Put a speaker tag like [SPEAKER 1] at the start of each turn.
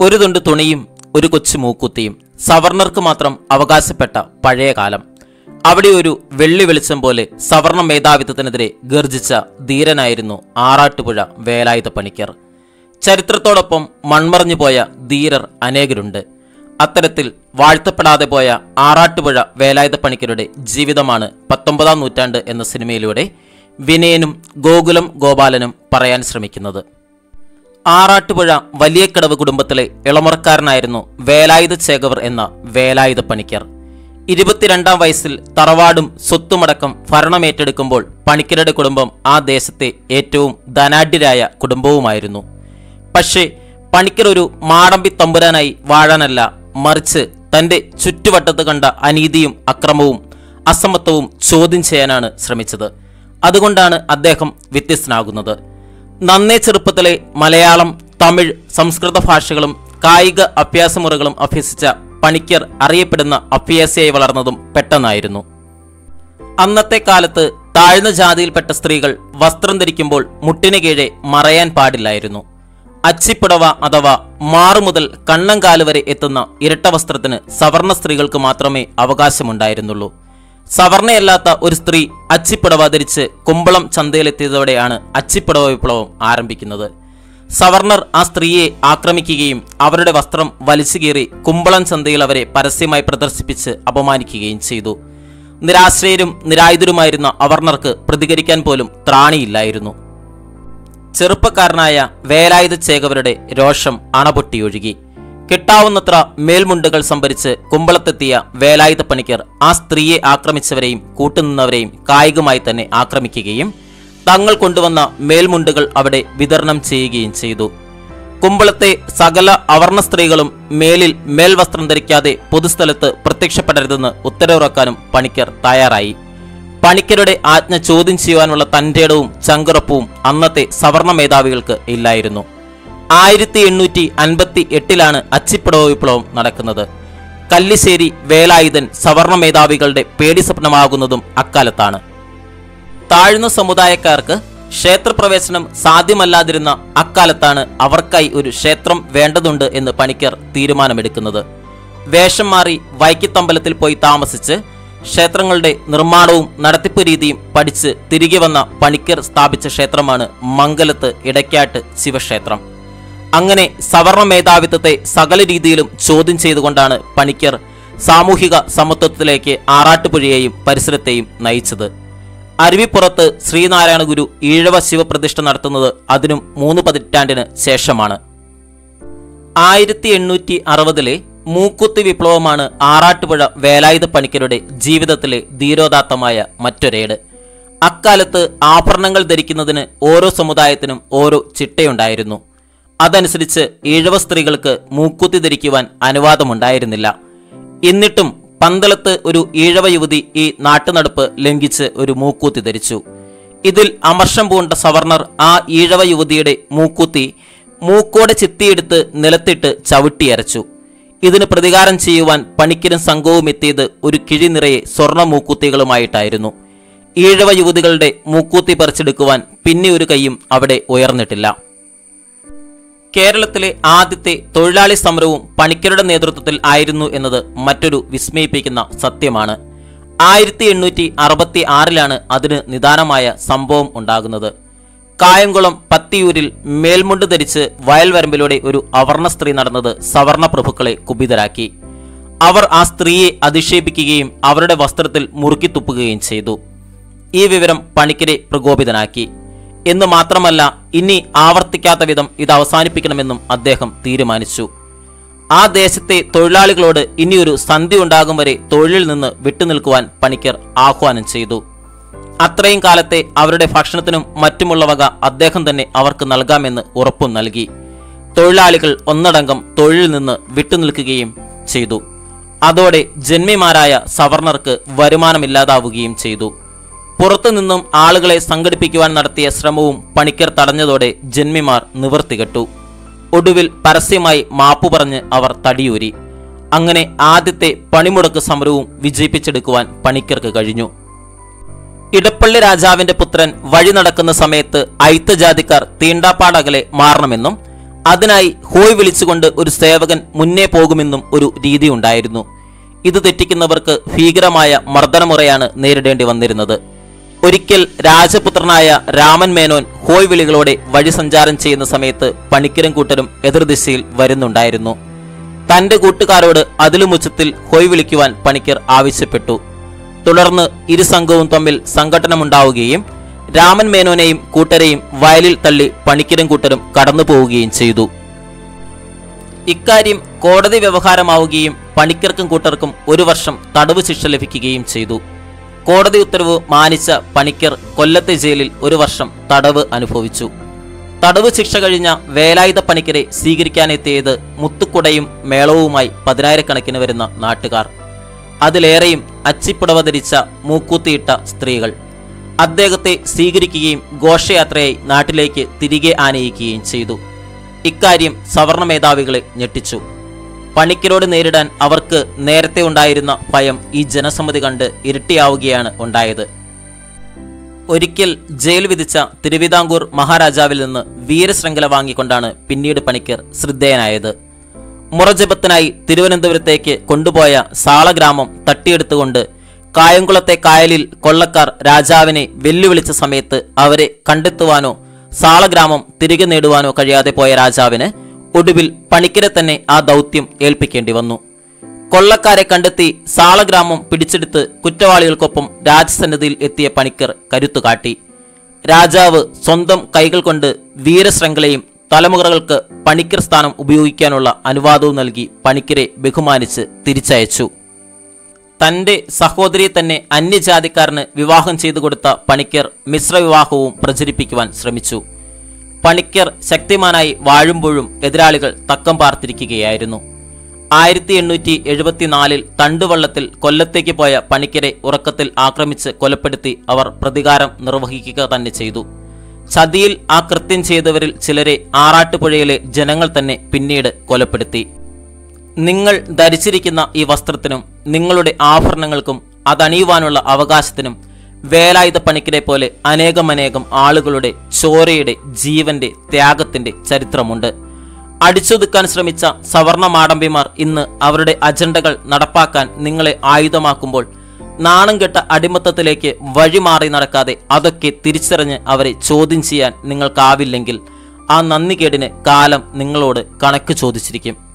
[SPEAKER 1] ഒരു തുണ്ട് തുണിയും ഒരു കൊച്ചു മൂക്കുത്തിയും സവർണർക്ക് മാത്രം അവകാശപ്പെട്ട പഴയ കാലം. അവിടെ ഒരു വെള്ളി വെളിച്ചം പോലെ സവർണ മേധാവിത്വത്തിനെതിരെ ഗർജിച്ച ധീരനായിരുന്നു ആറാട്ടുപുഴ വേലായുധ പണിക്കർ. ചരിത്രത്തോടൊപ്പം മൺമറഞ്ഞു പോയ ധീരർ അനേകരുണ്ട്. അത്തരത്തിൽ വാഴ്ത്തപ്പെടാതെ പോയ ആറാട്ടുപുഴ വേലായുധ പണിക്കരുടെ ജീവിതമാണ് പത്തൊമ്പതാം നൂറ്റാണ്ട് എന്ന സിനിമയിലൂടെ വിനയനും ഗോകുലം ഗോപാലനും പറയാൻ ശ്രമിക്കുന്നത്. ആറാട്ടുപുഴ വലിയക്കടവ് കുടുംബത്തിലെ ഇളമുറക്കാരനായിരുന്നു വേലായുധ ചേകവർ എന്ന വേലായുധ പണിക്കർ. ഇരുപത്തിരണ്ടാം വയസ്സിൽ തറവാടും സ്വത്തുമടക്കം ഭരണമേറ്റെടുക്കുമ്പോൾ പണിക്കരുടെ കുടുംബം ആ ദേശത്തെ ഏറ്റവും ധനാഢ്യരായ കുടുംബവുമായിരുന്നു. പക്ഷേ പണിക്കർ ഒരു മാടമ്പി തമ്പുരാനായി വാഴാനല്ല മറിച്ച് തന്റെ ചുറ്റുവട്ടത്ത് കണ്ട അനീതിയും അക്രമവും അസമത്വവും ചോദ്യം ചെയ്യാനാണ് ശ്രമിച്ചത്. അതുകൊണ്ടാണ് അദ്ദേഹം വ്യത്യസ്തനാകുന്നത്. നന്നേ ചെറുപ്പത്തിലെ മലയാളം തമിഴ് സംസ്കൃത ഭാഷകളും കായിക അഭ്യാസമുറകളും അഭ്യസിച്ച പണിക്കർ അറിയപ്പെടുന്ന അഭ്യാസിയായി വളർന്നതും പെട്ടെന്നായിരുന്നു. അന്നത്തെ കാലത്ത് താഴ്ന്ന ജാതിയിൽപ്പെട്ട സ്ത്രീകൾ വസ്ത്രം ധരിക്കുമ്പോൾ മുട്ടിന് കീഴെ മറയാൻ പാടില്ലായിരുന്നു. അച്ചിപ്പുടവ അഥവാ മാറു മുതൽ കണ്ണങ്കാൽ വരെ എത്തുന്ന ഇരട്ട വസ്ത്രത്തിന് സവർണ സ്ത്രീകൾക്ക് മാത്രമേ അവകാശമുണ്ടായിരുന്നുള്ളൂ. സവർണയല്ലാത്ത ഒരു സ്ത്രീ അച്ചിപ്പടവ ധരിച്ച് കുമ്പളം ചന്തയിലെത്തിയതോടെയാണ് അച്ചിപ്പടവ വിപ്ലവം ആരംഭിക്കുന്നത്. സവർണർ ആ സ്ത്രീയെ ആക്രമിക്കുകയും അവരുടെ വസ്ത്രം വലിച്ചു കീറി കുമ്പളം ചന്തയിൽ അവരെ പരസ്യമായി പ്രദർശിപ്പിച്ച് അപമാനിക്കുകയും ചെയ്തു. നിരാശ്രയരും നിരായുധരുമായിരുന്ന അവർണർക്ക് പ്രതികരിക്കാൻ പോലും ത്രാണിയില്ലായിരുന്നു. ചെറുപ്പക്കാരനായ വേലായുധ ചേകവരുടെ രോഷം അണപൊട്ടിയൊഴുകി. കിട്ടാവുന്നത്ര മേൽമുണ്ടുകൾ സംഭരിച്ച് കുമ്പളത്തെത്തിയ വേലായുധ പണിക്കർ ആ സ്ത്രീയെ ആക്രമിച്ചവരെയും കൂട്ടുനിന്നവരെയും കായികമായി തന്നെ ആക്രമിക്കുകയും തങ്ങൾ കൊണ്ടുവന്ന മേൽമുണ്ടുകൾ അവിടെ വിതരണം ചെയ്യുകയും ചെയ്തു. കുമ്പളത്തെ സകല അവർണ സ്ത്രീകളും മേലിൽ മേൽവസ്ത്രം ധരിക്കാതെ പൊതുസ്ഥലത്ത് പ്രത്യക്ഷപ്പെടരുതെന്ന് ഉത്തരവിറക്കാനും പണിക്കർ തയ്യാറായി. പണിക്കരുടെ ആജ്ഞ ചോദ്യം ചെയ്യുവാനുള്ള തന്റേടവും ചങ്കുറപ്പവും അന്നത്തെ സവർണ മേധാവികൾക്ക് ഇല്ലായിരുന്നു. ആയിരത്തി എണ്ണൂറ്റി അൻപത്തി എട്ടിലാണ് അച്ചിപ്പടവ വിപ്ലവം നടക്കുന്നത്. കല്ലിശ്ശേരി വേലായുധൻ സവർണ മേധാവികളുടെ പേടി സ്വപ്നമാകുന്നതും അക്കാലത്താണ്. താഴ്ന്ന സമുദായക്കാർക്ക് ക്ഷേത്രപ്രവേശനം സാധ്യമല്ലാതിരുന്ന അക്കാലത്താണ് അവർക്കായി ഒരു ക്ഷേത്രം വേണ്ടതുണ്ട് എന്ന് പണിക്കർ തീരുമാനമെടുക്കുന്നത്. വേഷം മാറി വൈക്കത്തമ്പലത്തിൽ പോയി താമസിച്ച് ക്ഷേത്രങ്ങളുടെ നിർമ്മാണവും നടത്തിപ്പ് രീതിയും പഠിച്ച് തിരികെ വന്ന പണിക്കർ സ്ഥാപിച്ച ക്ഷേത്രമാണ് മംഗലത്ത് ഇടയ്ക്കാട്ട് ശിവക്ഷേത്രം. അങ്ങനെ സവർണ മേധാവിത്വത്തെ സകല രീതിയിലും ചോദ്യം ചെയ്തുകൊണ്ടാണ് പണിക്കർ സാമൂഹിക സമത്വത്തിലേക്ക് ആറാട്ടുപുഴയെയും പരിസരത്തെയും നയിച്ചത്. അരുവിപ്പുറത്ത് ശ്രീനാരായണ ഗുരു ഈഴവ ശിവപ്രതിഷ്ഠ നടത്തുന്നത് അതിനും മൂന്ന് പതിറ്റാണ്ടിന് ശേഷമാണ്. ആയിരത്തി എണ്ണൂറ്റി അറുപതിലെ മൂക്കുത്തി വിപ്ലവമാണ് ആറാട്ടുപുഴ വേലായുധ പണിക്കരുടെ ജീവിതത്തിലെ ധീരോദാത്തമായ മറ്റൊരേട്. അക്കാലത്ത് ആഭരണങ്ങൾ ധരിക്കുന്നതിന് ഓരോ സമുദായത്തിനും ഓരോ ചിട്ടയുണ്ടായിരുന്നു. അതനുസരിച്ച് ഈഴവ സ്ത്രീകൾക്ക് മൂക്കുത്തി ധരിക്കുവാൻ അനുവാദമുണ്ടായിരുന്നില്ല. എന്നിട്ടും പന്തളത്ത് ഒരു ഈഴവ യുവതി ഈ നാട്ടുനടപ്പ് ലംഘിച്ച് ഒരു മൂക്കൂത്തി ധരിച്ചു. ഇതിൽ അമർഷം പൂണ്ട സവർണർ ആ ഈഴവ യുവതിയുടെ മൂക്കൂത്തി മൂക്കോടെ ചിത്തിയെടുത്ത് നിലത്തിട്ട് ചവിട്ടിയരച്ചു. ഇതിന് പ്രതികാരം ചെയ്യുവാൻ പണിക്കരും സംഘവും എത്തിയത് ഒരു കിഴി നിറയെ സ്വർണ മൂക്കൂത്തികളുമായിട്ടായിരുന്നു. ഈഴവ യുവതികളുടെ മൂക്കൂത്തി പറിച്ചെടുക്കുവാൻ പിന്നെ ഒരു കൈയും അവിടെ ഉയർന്നിട്ടില്ല. കേരളത്തിലെ ആദ്യത്തെ തൊഴിലാളി സമരവും പണിക്കരുടെ നേതൃത്വത്തിൽ ആയിരുന്നു എന്നത് മറ്റൊരു വിസ്മയിപ്പിക്കുന്ന സത്യമാണ്. ആയിരത്തി എണ്ണൂറ്റി അറുപത്തി ആറിലാണ് അതിന് നിദാനമായ സംഭവം ഉണ്ടാകുന്നത്. കായംകുളം പത്തിയൂരിൽ മേൽമുണ്ട് ധരിച്ച് വയൽവരമ്പിലൂടെ ഒരു അവർണ സ്ത്രീ നടന്നത് സവർണ പ്രഭുക്കളെ കുപിതരാക്കി. അവർ ആ സ്ത്രീയെ അധിക്ഷേപിക്കുകയും അവരുടെ വസ്ത്രത്തിൽ മുറുക്കി തുപ്പുകയും ചെയ്തു. ഈ വിവരം പണിക്കരെ പ്രകോപിതനാക്കി. എന്ന് മാത്രമല്ല ഇനി ആവർത്തിക്കാത്ത വിധം ഇത് അവസാനിപ്പിക്കണമെന്നും അദ്ദേഹം തീരുമാനിച്ചു. ആ ദേശത്തെ തൊഴിലാളികളോട് ഇനിയൊരു സന്ധി ഉണ്ടാകും വരെ തൊഴിലിൽ നിന്ന് വിട്ടുനിൽക്കുവാൻ പണിക്കർ ആഹ്വാനം ചെയ്തു. അത്രയും കാലത്തെ അവരുടെ ഭക്ഷണത്തിനും മറ്റുമുള്ള വക അദ്ദേഹം തന്നെ അവർക്ക് നൽകാമെന്ന് ഉറപ്പും നൽകി. തൊഴിലാളികൾ ഒന്നടങ്കം തൊഴിലിൽ നിന്ന് വിട്ടുനിൽക്കുകയും ചെയ്തു. അതോടെ ജന്മിമാരായ സവർണർക്ക് വരുമാനമില്ലാതാവുകയും ചെയ്തു. പുറത്തുനിന്നും ആളുകളെ സംഘടിപ്പിക്കുവാൻ നടത്തിയ ശ്രമവും പണിക്കർ തടഞ്ഞതോടെ ജന്മിമാർ നിവർത്തികെട്ടു ഒടുവിൽ പരസ്യമായി മാപ്പു പറഞ്ഞ് അവർ തടിയൂരി. അങ്ങനെ ആദ്യത്തെ പണിമുടക്ക് സമരവും വിജയിപ്പിച്ചെടുക്കുവാൻ പണിക്കർക്ക് കഴിഞ്ഞു. ഇടപ്പള്ളി രാജാവിന്റെ പുത്രൻ വഴി നടക്കുന്ന സമയത്ത് ഐത്തജാതിക്കാർ തീണ്ടാപ്പാടകലെ മാറണമെന്നും അതിനായി ഹോയ് വിളിച്ചുകൊണ്ട് ഒരു സേവകൻ മുന്നേ പോകുമെന്നും ഒരു രീതി ഉണ്ടായിരുന്നു. ഇത് തെറ്റിക്കുന്നവർക്ക് ഭീകരമായ മർദ്ദനമുറയാണ് നേരിടേണ്ടി വന്നിരുന്നത്. ഒരിക്കൽ രാജപുത്രനായ രാമൻ മേനോൻ ഹോയ് വിളികളോടെ വഴി സഞ്ചാരം ചെയ്യുന്ന സമയത്ത് പണിക്കരും കൂട്ടരും എതിർദിശയിൽ വരുന്നുണ്ടായിരുന്നു. തന്റെ കൂട്ടുകാരോട് അതിലും ഉച്ചത്തിൽ ഹോയ് വിളിക്കുവാൻ പണിക്കർ ആവശ്യപ്പെട്ടു. തുടർന്ന് ഇരു സംഘവും തമ്മിൽ സംഘട്ടനമുണ്ടാവുകയും രാമൻ മേനോനെയും കൂട്ടരെയും വയലിൽ തള്ളി പണിക്കരും കൂട്ടരും കടന്നു പോവുകയും ചെയ്തു. ഇക്കാര്യം കോടതി വ്യവഹാരമാവുകയും പണിക്കർക്കും കൂട്ടർക്കും ഒരു വർഷം തടവ് ശിക്ഷ ലഭിക്കുകയും ചെയ്തു. കോടതി ഉത്തരവ് മാനിച്ച പണിക്കർ കൊല്ലത്തെ ജയിലിൽ ഒരു വർഷം തടവ് അനുഭവിച്ചു. തടവ് ശിക്ഷ കഴിഞ്ഞ വേലായുധ പണിക്കരെ സ്വീകരിക്കാനെത്തിയത് മുത്തുക്കുടയും മേളവുമായി പതിനായിരക്കണക്കിന് വരുന്ന നാട്ടുകാർ. അതിലേറെയും അച്ചിപ്പുടവ ധരിച്ച മൂക്കൂത്തിയിട്ട സ്ത്രീകൾ. അദ്ദേഹത്തെ സ്വീകരിക്കുകയും ഘോഷയാത്രയായി നാട്ടിലേക്ക് തിരികെ ആനയിക്കുകയും ചെയ്തു. ഇക്കാര്യം സവർണ മേധാവികളെ ഞെട്ടിച്ചു. പണിക്കരോട് നേരിടാൻ അവർക്ക് നേരത്തെ ഉണ്ടായിരുന്ന ഭയം ഈ ജനസമിതി കണ്ട് ഇരട്ടിയാവുകയാണ് ഉണ്ടായത്. ഒരിക്കൽ ജയിൽ വിധിച്ച തിരുവിതാംകൂർ മഹാരാജാവിൽ നിന്ന് വീരശൃംഖല വാങ്ങിക്കൊണ്ടാണ് പിന്നീട് പണിക്കർ ശ്രദ്ധേയനായത്. മുറജപത്തിനായി തിരുവനന്തപുരത്തേക്ക് കൊണ്ടുപോയ സാളഗ്രാമം തട്ടിയെടുത്തുകൊണ്ട് കായംകുളത്തെ കായലിൽ കൊള്ളക്കാർ രാജാവിനെ വെല്ലുവിളിച്ച സമയത്ത് അവരെ കണ്ടെത്തുവാനോ സാളഗ്രാമം തിരികെ നേടുവാനോ കഴിയാതെ പോയ രാജാവിന് ഒടുവിൽ പണിക്കരെ തന്നെ ആ ദൗത്യം ഏൽപ്പിക്കേണ്ടി വന്നു. കൊള്ളക്കാരെ കണ്ടെത്തി സാളഗ്രാമം പിടിച്ചെടുത്ത് കുറ്റവാളികൾക്കൊപ്പം രാജസന്നിധിയിൽ എത്തിയ പണിക്കർ കരുത്തുകാട്ടി രാജാവ് സ്വന്തം കൈകൾ കൊണ്ട് വീരശൃംഖലയും തലമുറകൾക്ക് പണിക്കർ സ്ഥാനം ഉപയോഗിക്കാനുള്ള അനുവാദവും നൽകി പണിക്കരെ ബഹുമാനിച്ച് തിരിച്ചയച്ചു. തന്റെ സഹോദരിയെ തന്നെ അന്യജാതിക്കാരന് വിവാഹം ചെയ്തു കൊടുത്ത പണിക്കർ മിശ്രവിവാഹവും പ്രചരിപ്പിക്കുവാൻ ശ്രമിച്ചു. പണിക്കർ ശക്തിമാനായി വാഴുമ്പോഴും എതിരാളികൾ തക്കം പാർത്തിരിക്കുകയായിരുന്നു. ആയിരത്തി എണ്ണൂറ്റി എഴുപത്തിനാലിൽ തണ്ടുവള്ളത്തിൽ കൊല്ലത്തേക്ക് പോയ പണിക്കരെ ഉറക്കത്തിൽ ആക്രമിച്ച് കൊലപ്പെടുത്തി അവർ പ്രതികാരം നിർവഹിക്കുക തന്നെ ചെയ്തു. ചതിയിൽ ആ കൃത്യം ചെയ്തവരിൽ ചിലരെ ആറാട്ടുപുഴയിലെ ജനങ്ങൾ തന്നെ പിന്നീട് കൊലപ്പെടുത്തി. നിങ്ങൾ ധരിച്ചിരിക്കുന്ന ഈ വസ്ത്രത്തിനും നിങ്ങളുടെ ആഭരണങ്ങൾക്കും അതണിയുവാനുള്ള അവകാശത്തിനും വേലായുധ പണിക്കിനെ പോലെ അനേകം അനേകം ആളുകളുടെ ചോരയുടെ ജീവന്റെ ത്യാഗത്തിന്റെ ചരിത്രമുണ്ട്. അടിച്ചൊതുക്കാൻ ശ്രമിച്ച സവർണ മാടമ്പിമാർ ഇന്ന് അവരുടെ അജണ്ടകൾ നടപ്പാക്കാൻ നിങ്ങളെ ആയുധമാക്കുമ്പോൾ നാണം കെട്ട അടിമത്തത്തിലേക്ക് വഴിമാറി നടക്കാതെ അതൊക്കെ തിരിച്ചറിഞ്ഞ് അവരെ ചോദ്യം ചെയ്യാൻ നിങ്ങൾക്കാവില്ലെങ്കിൽ ആ നന്ദികേടിന് കാലം നിങ്ങളോട് കണക്ക് ചോദിച്ചിരിക്കും.